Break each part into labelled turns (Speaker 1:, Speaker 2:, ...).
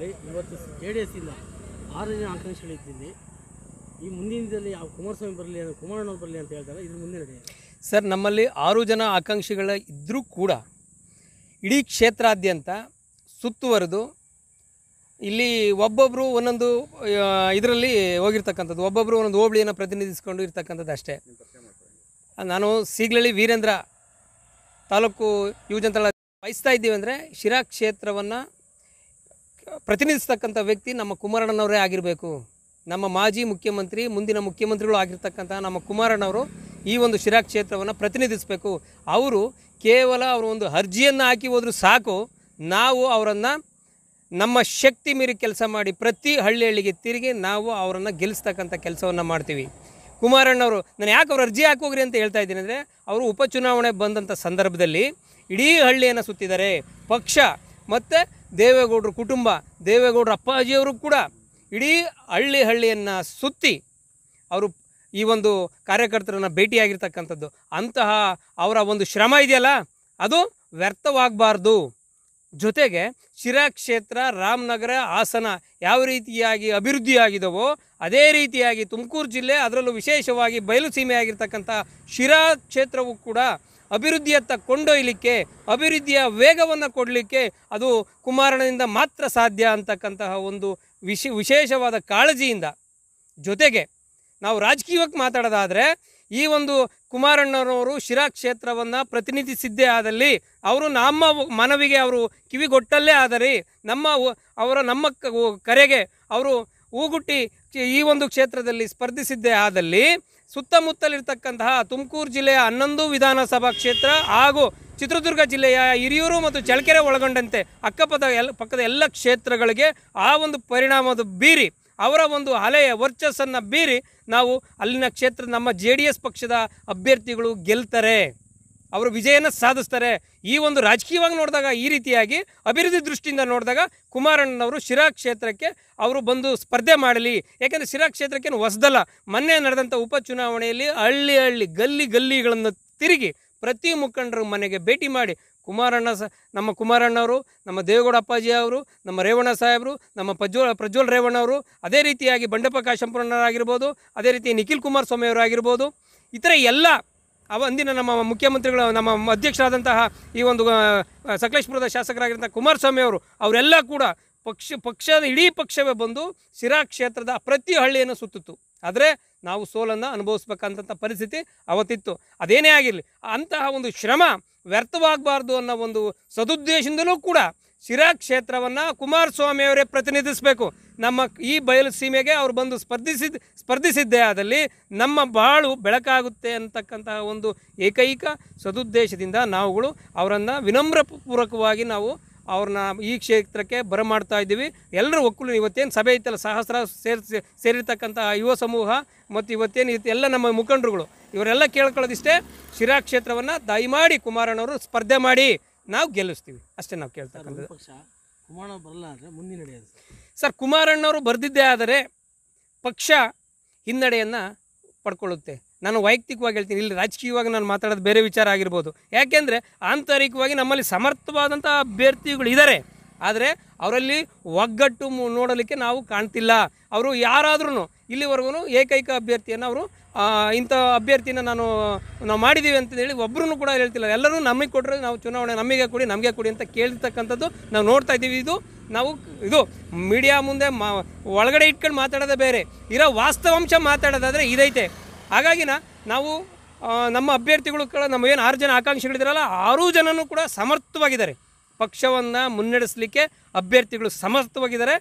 Speaker 1: ಕ್ಷೇತ್ರದಲ್ಲಿ ಇವತ್ತು J D ಎಸ್ಸಿಂದ ಆರು ಜನ ಆಕಾಂಕ್ಷಿಗಳಿದ್ದೀನಿ ಈ ಮುಂದಿನ ದಿನದಲ್ಲಿ ಯಾವ ಕುಮಾರಸ್ವಾಮಿ ಬರಲಿ ಅನ್ನೋ ಕುಮಾರಣ್ಣವ್ರು ಬರಲಿ ಅಂತ ಹೇಳ್ತಾರೆ ಇದ್ರ ಮುಂದೆ ನಡೆಯುತ್ತೆ.
Speaker 2: ಸರ್, ನಮ್ಮಲ್ಲಿ ಆರು ಜನ ಆಕಾಂಕ್ಷಿಗಳ ಇದ್ದರೂ ಕೂಡ ಇಡೀ ಕ್ಷೇತ್ರಾದ್ಯಂತ ಸುತ್ತುವರೆದು ಇಲ್ಲಿ ಒಬ್ಬೊಬ್ಬರು ಒಂದೊಂದು ಇದರಲ್ಲಿ ಹೋಗಿರ್ತಕ್ಕಂಥದ್ದು ಒಬ್ಬೊಬ್ಬರು ಒಂದೊಂದು ಹೋಬಳಿಯನ್ನು ಪ್ರತಿನಿಧಿಸ್ಕೊಂಡು ಇರ್ತಕ್ಕಂಥದ್ದು ಅಷ್ಟೇ. ನಾನು ಸೀಗ್ಲಳ್ಳಿ ವೀರೇಂದ್ರ ತಾಲೂಕು ಯುವಜನತಳ ಬಯಸ್ತಾ ಇದ್ದೀವಿ ಅಂದರೆ ಶಿರಾ ಕ್ಷೇತ್ರವನ್ನು ಪ್ರತಿನಿಧಿಸ್ತಕ್ಕಂಥ ವ್ಯಕ್ತಿ ನಮ್ಮ ಕುಮಾರಣ್ಣನವರೇ ಆಗಿರಬೇಕು. ನಮ್ಮ ಮಾಜಿ ಮುಖ್ಯಮಂತ್ರಿ, ಮುಂದಿನ ಮುಖ್ಯಮಂತ್ರಿಗಳು ಆಗಿರ್ತಕ್ಕಂಥ ನಮ್ಮ ಕುಮಾರಣ್ಣವರು ಈ ಒಂದು ಶಿರಾ ಕ್ಷೇತ್ರವನ್ನು ಪ್ರತಿನಿಧಿಸಬೇಕು. ಅವರು ಕೇವಲ ಅವರು ಒಂದು ಅರ್ಜಿಯನ್ನು ಹಾಕಿ ಹೋದರೂ ಸಾಕು. ನಾವು ಅವರನ್ನು ನಮ್ಮ ಶಕ್ತಿ ಮೀರಿ ಕೆಲಸ ಮಾಡಿ ಪ್ರತಿ ಹಳ್ಳಿ ಹಳ್ಳಿಗೆ ತಿರುಗಿ ನಾವು ಅವರನ್ನು ಗೆಲ್ಲಿಸ್ತಕ್ಕಂಥ ಕೆಲಸವನ್ನು ಮಾಡ್ತೀವಿ. ಕುಮಾರಣ್ಣವರು, ನಾನು ಯಾಕೆ ಅವ್ರು ಅರ್ಜಿ ಹಾಕೋಗ್ರಿ ಅಂತ ಹೇಳ್ತಾ ಇದ್ದೀನಿ ಅಂದರೆ, ಅವರು ಉಪಚುನಾವಣೆ ಬಂದಂಥ ಸಂದರ್ಭದಲ್ಲಿ ಇಡೀ ಹಳ್ಳಿಯನ್ನು ಸುತ್ತಿದ್ದಾರೆ ಪಕ್ಷ ಮತ್ತು ದೇವೇಗೌಡರ ಕುಟುಂಬ, ದೇವೇಗೌಡರ ಅಪ್ಪಾಜಿಯವರು ಕೂಡ ಇಡೀ ಹಳ್ಳಿ ಹಳ್ಳಿಯನ್ನು ಸುತ್ತಿ ಅವರು ಈ ಒಂದು ಕಾರ್ಯಕರ್ತರನ್ನು ಭೇಟಿಯಾಗಿರ್ತಕ್ಕಂಥದ್ದು. ಅಂತಹ ಅವರ ಒಂದು ಶ್ರಮ ಇದೆಯಲ್ಲ, ಅದು ವ್ಯರ್ಥವಾಗಬಾರ್ದು. ಜೊತೆಗೆ ಶಿರಾ ಕ್ಷೇತ್ರ, ರಾಮನಗರ ಹಾಸನ ಯಾವ ರೀತಿಯಾಗಿ ಅಭಿವೃದ್ಧಿಯಾಗಿದವೋ, ಅದೇ ರೀತಿಯಾಗಿ ತುಮಕೂರು ಜಿಲ್ಲೆ ಅದರಲ್ಲೂ ವಿಶೇಷವಾಗಿ ಬಯಲು ಸೀಮೆಯಾಗಿರ್ತಕ್ಕಂಥ ಶಿರಾ ಕ್ಷೇತ್ರವು ಕೂಡ ಅಭಿವೃದ್ಧಿಯತ್ತ ಕೊಂಡೊಯ್ಯಲಿಕ್ಕೆ ಅಭಿವೃದ್ಧಿಯ ವೇಗವನ್ನು ಕೊಡಲಿಕ್ಕೆ ಅದು ಕುಮಾರನಿಂದ ಮಾತ್ರ ಸಾಧ್ಯ ಅಂತಕ್ಕಂತಹ ಒಂದು ವಿಶ, ವಿಶೇಷವಾದ ಕಾಳಜಿಯಿಂದ. ಜೊತೆಗೆ ನಾವು ರಾಜಕೀಯವಾಗಿ ಮಾತಾಡೋದಾದರೆ, ಈ ಒಂದು ಕುಮಾರಣ್ಣನವರು ಶಿರಾ ಕ್ಷೇತ್ರವನ್ನು ಪ್ರತಿನಿಧಿಸಿದ್ದೇ ಆದಲ್ಲಿ ಅವರು ನಮ್ಮ ಮನವಿಗೆ ಅವರು ಕಿವಿಗೊಟ್ಟಲ್ಲೇ ಆದರೆ ನಮ್ಮ ಅವರ ನಮ್ಮ ಕರೆಗೆ ಅವರು ಹೂಗುಟ್ಟಿ ಈ ಒಂದು ಕ್ಷೇತ್ರದಲ್ಲಿ ಸ್ಪರ್ಧಿಸಿದ್ದೇ ಆದಲ್ಲಿ ಸುತ್ತಮುತ್ತಲಿರ್ತಕ್ಕಂತಹ ತುಮಕೂರು ಜಿಲ್ಲೆಯ ಹನ್ನೊಂದು ವಿಧಾನಸಭಾ ಕ್ಷೇತ್ರ ಹಾಗೂ ಚಿತ್ರದುರ್ಗ ಜಿಲ್ಲೆಯ ಹಿರಿಯೂರು ಮತ್ತು ಚಳ್ಳಕೆರೆ ಒಳಗೊಂಡಂತೆ ಅಕ್ಕಪಕ್ಕದ ಎಲ್ಲ, ಪಕ್ಕದ ಎಲ್ಲ ಕ್ಷೇತ್ರಗಳಿಗೆ ಆ ಒಂದು ಪರಿಣಾಮದ ಬೀರಿ, ಅವರ ಒಂದು ಹಲೆಯ ವರ್ಚಸ್ಸನ್ನು ಬೀರಿ ನಾವು ಅಲ್ಲಿನ ಕ್ಷೇತ್ರ, ನಮ್ಮ ಜೆ ಪಕ್ಷದ ಅಭ್ಯರ್ಥಿಗಳು ಗೆಲ್ತಾರೆ. ಅವರು ವಿಜಯನ ಸಾಧಿಸ್ತಾರೆ. ಈ ಒಂದು ರಾಜಕೀಯವಾಗಿ ನೋಡಿದಾಗ, ಈ ರೀತಿಯಾಗಿ ಅಭಿವೃದ್ಧಿ ದೃಷ್ಟಿಯಿಂದ ನೋಡಿದಾಗ ಕುಮಾರಣ್ಣನವರು ಶಿರಾ ಕ್ಷೇತ್ರಕ್ಕೆ ಅವರು ಬಂದು ಸ್ಪರ್ಧೆ ಮಾಡಲಿ. ಯಾಕೆಂದರೆ ಶಿರಾ ಕ್ಷೇತ್ರಕ್ಕೇನು ಹೊಸದಲ್ಲ. ಮೊನ್ನೆ ನಡೆದಂಥ ಉಪಚುನಾವಣೆಯಲ್ಲಿ ಹಳ್ಳಿ ಹಳ್ಳಿ ಗಲ್ಲಿ ಗಲ್ಲಿಗಳನ್ನು ತಿರುಗಿ ಪ್ರತಿ ಮುಖಂಡರು ಮನೆಗೆ ಭೇಟಿ ಮಾಡಿ ಕುಮಾರಣ್ಣ ಸ, ನಮ್ಮ ಕುಮಾರಣ್ಣವರು, ನಮ್ಮ ದೇವೇಗೌಡ ಅಪ್ಪಾಜಿ ಅವರು, ನಮ್ಮ ರೇವಣ್ಣ ಸಾಹೇಬರು, ನಮ್ಮ ಪ್ರಜ್ವಲ್ ಪ್ರಜ್ವಲ್ ರೇವಣ್ಣ ಅವರು, ಅದೇ ರೀತಿಯಾಗಿ ಬಂಡೆಪ್ಪ ಕಾಶಂಪುರಣ್ಣರಾಗಿರ್ಬೋದು ಅದೇ ರೀತಿ ನಿಖಿಲ್ ಕುಮಾರಸ್ವಾಮಿ ಅವರಾಗಿರ್ಬೋದು. ಇತರ ಎಲ್ಲ ಅವ ಅಂದಿನ ನಮ್ಮ ಮುಖ್ಯಮಂತ್ರಿಗಳು, ನಮ್ಮ ಅಧ್ಯಕ್ಷರಾದಂತಹ ಈ ಒಂದು ಸಕಲೇಶ್ಪುರದ ಶಾಸಕರಾಗಿರುವಂಥ ಕುಮಾರಸ್ವಾಮಿ ಅವರು, ಅವರೆಲ್ಲ ಕೂಡ ಪಕ್ಷ, ಪಕ್ಷದ ಇಡೀ ಪಕ್ಷವೇ ಬಂದು ಶಿರಾ ಕ್ಷೇತ್ರದ ಪ್ರತಿ ಹಳ್ಳಿಯನ್ನು ಸುತ್ತಿತ್ತು. ಆದರೆ ನಾವು ಸೋಲನ್ನು ಅನುಭವಿಸ್ಬೇಕಂತ ಪರಿಸ್ಥಿತಿ ಅವತ್ತಿತ್ತು. ಅದೇನೇ ಆಗಿರಲಿ, ಅಂತಹ ಒಂದು ಶ್ರಮ ವ್ಯರ್ಥವಾಗಬಾರ್ದು ಅನ್ನೋ ಒಂದು ಸದುದ್ದೇಶದಿಂದಲೂ ಕೂಡ ಶಿರಾ ಕ್ಷೇತ್ರವನ್ನು ಕುಮಾರಸ್ವಾಮಿಯವರೇ ಪ್ರತಿನಿಧಿಸಬೇಕು. ನಮ್ಮ ಈ ಬಯಲು ಸೀಮೆಗೆ ಅವರು ಬಂದು ಸ್ಪರ್ಧಿಸಿದ, ಸ್ಪರ್ಧಿಸಿದ್ದೇ ಆದಲ್ಲಿ ನಮ್ಮ ಬಾಳು ಬೆಳಕಾಗುತ್ತೆ ಅಂತಕ್ಕಂತಹ ಒಂದು ಏಕೈಕ ಸದುದ್ದೇಶದಿಂದ ನಾವುಗಳು ಅವರನ್ನು ವಿನಮ್ರಪೂರ್ವಕವಾಗಿ ನಾವು ಅವ್ರನ್ನ ಈ ಕ್ಷೇತ್ರಕ್ಕೆ ಬರಮಾಡ್ತಾ ಇದ್ದೀವಿ. ಎಲ್ಲರೂ ಒಕ್ಕಲು ಇವತ್ತೇನು ಸಭೆ ಇತ್ತಲ್ಲ ಸಹಸ್ರ ಸೇರ್ ಸೇರಿರ್ತಕ್ಕಂಥ ಯುವ ಸಮೂಹ ಮತ್ತು ಇವತ್ತೇನು ಇತ್ತು ಎಲ್ಲ ನಮ್ಮ ಮುಖಂಡರುಗಳು, ಇವರೆಲ್ಲ ಕೇಳ್ಕೊಳ್ಳೋದಿಷ್ಟೇ ಶಿರಾ ಕ್ಷೇತ್ರವನ್ನು ದಯಮಾಡಿ ಕುಮಾರಣ್ಣವರು ಸ್ಪರ್ಧೆ ಮಾಡಿ, ನಾವು ಗೆಲ್ಲಿಸ್ತೀವಿ. ಅಷ್ಟೇ ನಾವು ಕೇಳ್ತಕ್ಕಂಥದ್ದು. ಸರ್, ಕುಮಾರಣ್ಣವರು ಬರೆದಿದ್ದೇ ಆದರೆ ಪಕ್ಷ ಹಿನ್ನಡೆಯನ್ನು ಪಡ್ಕೊಳ್ಳುತ್ತೆ. ನಾನು ವೈಯಕ್ತಿಕವಾಗಿ ಹೇಳ್ತೀನಿ, ಇಲ್ಲಿ ರಾಜಕೀಯವಾಗಿ ನಾನು ಮಾತಾಡೋದು ಬೇರೆ ವಿಚಾರ ಆಗಿರ್ಬೋದು. ಯಾಕೆಂದರೆ ಆಂತರಿಕವಾಗಿ ನಮ್ಮಲ್ಲಿ ಸಮರ್ಥವಾದಂಥ ಅಭ್ಯರ್ಥಿಗಳು ಇದ್ದಾರೆ ಆದರೆ ಅವರಲ್ಲಿ ಒಗ್ಗಟ್ಟು ನೋಡಲಿಕ್ಕೆ ನಾವು ಕಾಣ್ತಿಲ್ಲ. ಅವರು ಯಾರಾದ್ರೂ ಇಲ್ಲಿವರೆಗೂ ಏಕೈಕ ಅಭ್ಯರ್ಥಿಯನ್ನು ಅವರು ಇಂಥ ಅಭ್ಯರ್ಥಿನ ನಾನು, ನಾವು ಮಾಡಿದ್ದೀವಿ ಅಂತೇಳಿ ಒಬ್ಬರೂ ಕೂಡ ಹೇಳ್ತಿಲ್ಲ. ಎಲ್ಲರೂ ನಮಗೆ ಕೊಟ್ಟರೆ ನಾವು ಚುನಾವಣೆ ನಮಗೆ ಕೊಡಿ ನಮಗೆ ಕೊಡಿ ಅಂತ ಕೇಳ್ತಕ್ಕಂಥದ್ದು ನಾವು ನೋಡ್ತಾ ಇದ್ದೀವಿ. ಇದು ನಾವು, ಇದು ಮೀಡಿಯಾ ಮುಂದೆ ಮಾ, ಒಳಗಡೆ ಇಟ್ಕೊಂಡು ಮಾತಾಡೋದೇ ಬೇರೆ. ಇರೋ ವಾಸ್ತವಾಂಶ ಮಾತಾಡೋದಾದರೆ ಇದೈತೆ. ಹಾಗಾಗಿನ ನಾವು ನಮ್ಮ ಅಭ್ಯರ್ಥಿಗಳು ಕೂಡ ನಮ್ಮ ಏನು ಆರು ಜನ ಆಕಾಂಕ್ಷಿಗಳಿದಾರಲ್ಲ, ಆರೂ ಜನನೂ ಕೂಡ ಸಮರ್ಥವಾಗಿದ್ದಾರೆ. ಪಕ್ಷವನ್ನು ಮುನ್ನಡೆಸಲಿಕ್ಕೆ ಅಭ್ಯರ್ಥಿಗಳು ಸಮರ್ಥವಾಗಿದ್ದಾರೆ.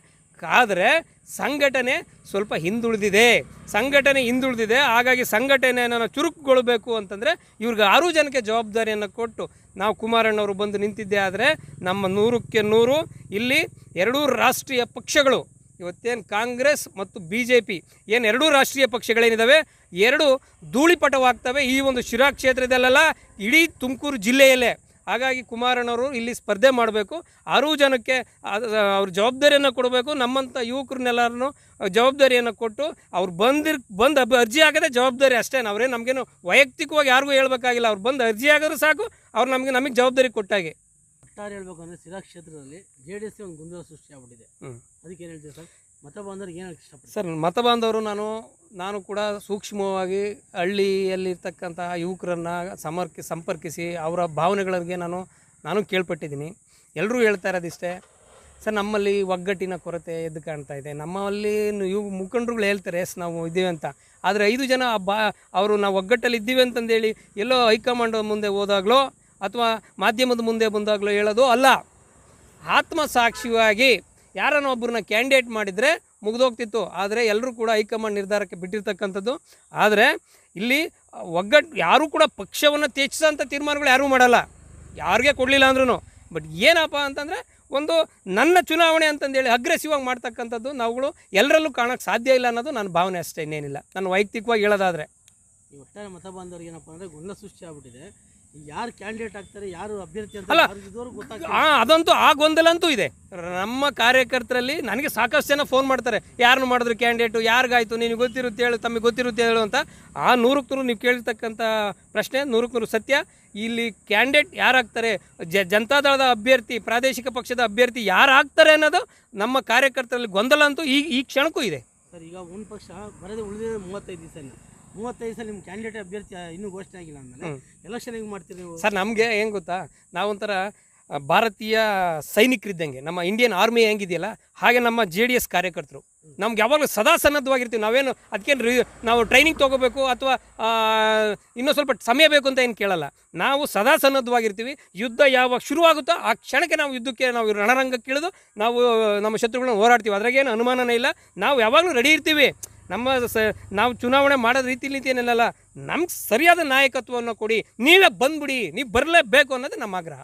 Speaker 2: ಆದರೆ ಸಂಘಟನೆ ಸ್ವಲ್ಪ ಹಿಂದುಳಿದಿದೆ. ಸಂಘಟನೆ ಹಿಂದುಳಿದಿದೆ. ಹಾಗಾಗಿ ಸಂಘಟನೆಯನ್ನು ಚುರುಕುಗೊಳ್ಬೇಕು ಅಂತಂದರೆ ಇವ್ರಿಗೆ ಆರು ಜನಕ್ಕೆ ಜವಾಬ್ದಾರಿಯನ್ನು ಕೊಟ್ಟು ನಾವು ಕುಮಾರಣ್ಣವರು ಬಂದು ನಿಂತಿದ್ದೆ ಆದರೆ ನಮ್ಮ ನೂರಕ್ಕೆ ನೂರು, ಇಲ್ಲಿ ಎರಡೂ ರಾಷ್ಟ್ರೀಯ ಪಕ್ಷಗಳು, ಇವತ್ತೇನು ಕಾಂಗ್ರೆಸ್ ಮತ್ತು ಬಿ ಜೆ ಪಿ ಏನು ಎರಡೂ ರಾಷ್ಟ್ರೀಯ ಪಕ್ಷಗಳೇನಿದ್ದಾವೆ ಎರಡು ಧೂಳಿಪಟವಾಗ್ತವೆ. ಈ ಒಂದು ಶಿರಾ ಕ್ಷೇತ್ರದಲ್ಲೆಲ್ಲ ಇಡೀ ತುಮಕೂರು ಜಿಲ್ಲೆಯಲ್ಲೇ. ಹಾಗಾಗಿ ಕುಮಾರನವರು ಇಲ್ಲಿ ಸ್ಪರ್ಧೆ ಮಾಡಬೇಕು. ಆರೂ ಜನಕ್ಕೆ ಅವ್ರ ಜವಾಬ್ದಾರಿಯನ್ನು ಕೊಡಬೇಕು. ನಮ್ಮಂಥ ಯುವಕರನ್ನೆಲ್ಲರೂ ಜವಾಬ್ದಾರಿಯನ್ನು ಕೊಟ್ಟು ಅವ್ರು ಬಂದಿರ್ ಬಂದು ಅರ್ಜಿ ಆಗದೆ ಜವಾಬ್ದಾರಿ ಅಷ್ಟೇ. ಅವರೇ ನಮಗೇನು ವೈಯಕ್ತಿಕವಾಗಿ ಯಾರಿಗೂ ಹೇಳಬೇಕಾಗಿಲ್ಲ. ಅವ್ರು ಬಂದು ಅರ್ಜಿ ಆಗಿದ್ರು ಸಾಕು. ಅವ್ರು ನಮಗೆ ನಮಗೆ ಜವಾಬ್ದಾರಿ ಕೊಟ್ಟಾಗೆ
Speaker 1: ಒಟ್ಟಾರೆ ಹೇಳ್ಬೇಕು ಅಂದರೆ ಸಿರಾ ಕ್ಷೇತ್ರದಲ್ಲಿ ಜೆ ಡಿ ಎಸ್ ಒಂದು ಗೊಂದಲ ಸೃಷ್ಟಿಯಾಗ್ಬಿಟ್ಟಿದೆ. ಅದಕ್ಕೆ ಏನು ಹೇಳ್ತೀವಿ ಸರ್? ಮತ ಬಾಂಧವ್ರಿಗೆ ಏನು
Speaker 2: ಸರ್ ಮತ ಬಾಂಧವರು ನಾನು ನಾನು ಕೂಡ ಸೂಕ್ಷ್ಮವಾಗಿ ಹಳ್ಳಿಯಲ್ಲಿರ್ತಕ್ಕಂತಹ ಯುವಕರನ್ನು ಸಮರ್ಕ, ಸಂಪರ್ಕಿಸಿ ಅವರ ಭಾವನೆಗಳಿಗೆ ನಾನು ನಾನು ಕೇಳ್ಪಟ್ಟಿದ್ದೀನಿ. ಎಲ್ಲರೂ ಹೇಳ್ತಾ ಇರೋದಿಷ್ಟೇ, ಸರ್ ನಮ್ಮಲ್ಲಿ ಒಗ್ಗಟ್ಟಿನ ಕೊರತೆ ಎದ್ದು ಕಾಣ್ತಾ ಇದೆ. ನಮ್ಮಲ್ಲಿ ಯುವ ಮುಖಂಡರುಗಳು ಹೇಳ್ತಾರೆ, ಎಸ್, ನಾವು ಇದ್ದೀವಿ ಅಂತ. ಆದರೆ ಐದು ಜನ ಬಾ, ಅವರು ನಾವು ಒಗ್ಗಟ್ಟಲ್ಲಿ ಇದ್ದೀವಿ ಅಂತಂದೇಳಿ ಎಲ್ಲೋ ಹೈಕಮಾಂಡ್ ಮುಂದೆ ಹೋದಾಗಲೋ ಅಥವಾ ಮಾಧ್ಯಮದ ಮುಂದೆ ಬಂದಾಗಲೋ ಹೇಳೋದು ಅಲ್ಲ. ಆತ್ಮಸಾಕ್ಷಿಯಾಗಿ ಯಾರನ್ನ ಒಬ್ಬರನ್ನ ಕ್ಯಾಂಡಿಡೇಟ್ ಮಾಡಿದರೆ ಮುಗಿದೋಗ್ತಿತ್ತು. ಆದರೆ ಎಲ್ಲರೂ ಕೂಡ ಹೈಕಮಾಂಡ್ ನಿರ್ಧಾರಕ್ಕೆ ಬಿಟ್ಟಿರ್ತಕ್ಕಂಥದ್ದು. ಆದರೆ ಇಲ್ಲಿ ಒಗ್ಗಟ್ಟು ಯಾರೂ ಕೂಡ ಪಕ್ಷವನ್ನು ತ್ಯಜಿಸೋಂಥ ತೀರ್ಮಾನಗಳು ಯಾರೂ ಮಾಡಲ್ಲ. ಯಾರಿಗೆ ಕೊಡಲಿಲ್ಲ ಅಂದ್ರೂ ಬಟ್ ಏನಪ್ಪ ಅಂತಂದರೆ ಒಂದು ನನ್ನ ಚುನಾವಣೆ ಅಂತಂದೇಳಿ ಅಗ್ರೆಸಿವ್ ಆಗಿ ಮಾಡ್ತಕ್ಕಂಥದ್ದು ನಾವುಗಳು ಎಲ್ಲರಲ್ಲೂ ಕಾಣೋಕ್ಕೆ ಸಾಧ್ಯ ಇಲ್ಲ ಅನ್ನೋದು ನನ್ನ ಭಾವನೆ ಅಷ್ಟೇ ಇನ್ನೇನಿಲ್ಲ. ನಾನು ವೈಯಕ್ತಿಕವಾಗಿ ಹೇಳೋದಾದರೆ.
Speaker 1: ಈ ಒಟ್ಟಾರೆ ಮತ ಏನಪ್ಪ ಅಂದರೆ ಗೊಂದಲ ಸೃಷ್ಟಿಯಾಗ್ಬಿಟ್ಟಿದೆ ಈ ಯಾರು ಕ್ಯಾಂಡಿಡೇಟ್ ಆಗ್ತಾರೆ ಯಾರು ಅಭ್ಯರ್ಥಿ ಅಂತ
Speaker 2: ಅಲ್ಲ.
Speaker 1: ಯಾರಿಗೆ ಇದುವರೆಗೂ ಗೊತ್ತಾಗ್ತಿಲ್ಲ.
Speaker 2: ಆ ಅದಂತೂ ಆ ಗೊಂದಲ ಅಂತೂ ಇದೆ. ನಮ್ಮ ಕಾರ್ಯಕರ್ತರಲ್ಲಿ ನನಗೆ ಸಾಕಷ್ಟು ಜನ ಫೋನ್ ಮಾಡ್ತಾರೆ. ಯಾರನ್ನು ಮಾಡಿದ್ರು ಕ್ಯಾಂಡಿಡೇಟು ಯಾರಿಗಾಯ್ತು ನಿನಗೆ ಗೊತ್ತಿರುತ್ತೆ ಹೇಳು ತಮಗೆ ಗೊತ್ತಿರುತ್ತೆ ಹೇಳು ಅಂತ. ಆ ನೂರಕ್ಕೆ ನೂರು ನೀವು ಕೇಳಿರ್ತಕ್ಕಂಥ ಪ್ರಶ್ನೆ ನೂರಕ್ಕೆ ನೂರು ಸತ್ಯ. ಇಲ್ಲಿ ಕ್ಯಾಂಡಿಡೇಟ್ ಯಾರಾಗ್ತಾರೆ ಜ ಜನತಾದಳದ ಅಭ್ಯರ್ಥಿ ಪ್ರಾದೇಶಿಕ ಪಕ್ಷದ ಅಭ್ಯರ್ಥಿ ಯಾರು ಆಗ್ತಾರೆ ಅನ್ನೋದು ನಮ್ಮ ಕಾರ್ಯಕರ್ತರಲ್ಲಿ ಗೊಂದಲ ಅಂತೂ ಈ ಈ ಕ್ಷಣಕ್ಕೂ ಇದೆ.
Speaker 1: ಸರ್ ಈಗ ಒಂದು ಪಕ್ಷ ಬರೋದೇ ಉಳಿದಿದೆ ಮೂವತ್ತೈದು ದಿವಸ ಮೂವತ್ತೈದು ಸಲ ನಿಮ್ಮ ಕ್ಯಾಂಡಿಡೇಟ್ ಅಭ್ಯರ್ಥಿ ಇನ್ನೂ ಘೋಷಣೆ ಆಗಿಲ್ಲ ಅಂದಮೇಲೆ ಎಲೆಕ್ಷನ್ ಹೆಂಗೆ ಮಾಡ್ತೀರಿ ನೀವು?
Speaker 2: ಸರ್ ನಮಗೆ ಏನು ಗೊತ್ತಾ? ನಾವೊಂಥರ ಭಾರತೀಯ ಸೈನಿಕರಿದ್ದಂಗೆ ನಮ್ಮ ಇಂಡಿಯನ್ ಆರ್ಮಿ ಹೆಂಗಿದೆಯಲ್ಲ ಹಾಗೆ ನಮ್ಮ ಜೆ ಡಿ ಎಸ್ ಕಾರ್ಯಕರ್ತರು. ನಮ್ಗೆ ಯಾವಾಗಲೂ ಸದಾ ಸನ್ನದ್ಧವಾಗಿರ್ತೀವಿ. ನಾವೇನು ಅದಕ್ಕೇನು ರಿ ನಾವು ಟ್ರೈನಿಂಗ್ ತೊಗೋಬೇಕು ಅಥವಾ ಇನ್ನೂ ಸ್ವಲ್ಪ ಸಮಯ ಬೇಕು ಅಂತ ಏನು ಕೇಳಲ್ಲ. ನಾವು ಸದಾ ಸನ್ನದ್ಧವಾಗಿರ್ತೀವಿ. ಯುದ್ಧ ಯಾವಾಗ ಶುರುವಾಗುತ್ತೋ ಆ ಕ್ಷಣಕ್ಕೆ ನಾವು ಯುದ್ಧಕ್ಕೆ ನಾವು ರಣರಂಗಕ್ಕೆ ಇಳಿದು ನಾವು ನಮ್ಮ ಶತ್ರುಗಳನ್ನು ಹೋರಾಡ್ತೀವಿ. ಅದ್ರಾಗೇನು ಅನುಮಾನನೇ ಇಲ್ಲ. ನಾವು ಯಾವಾಗಲೂ ರೆಡಿ ಇರ್ತೀವಿ. ನಮ್ಮ ಸ, ನಾವು ಚುನಾವಣೆ ಮಾಡೋ ರೀತಿ ಏನಿಲ್ಲಲ್ಲ ನಮ್ಗೆ ಸರಿಯಾದ ನಾಯಕತ್ವವನ್ನು ಕೊಡಿ, ನೀವೇ ಬಂದ್ಬಿಡಿ, ನೀವು ಬರಲೇಬೇಕು ಅನ್ನೋದು ನಮ್ಮ ಆಗ್ರಹ.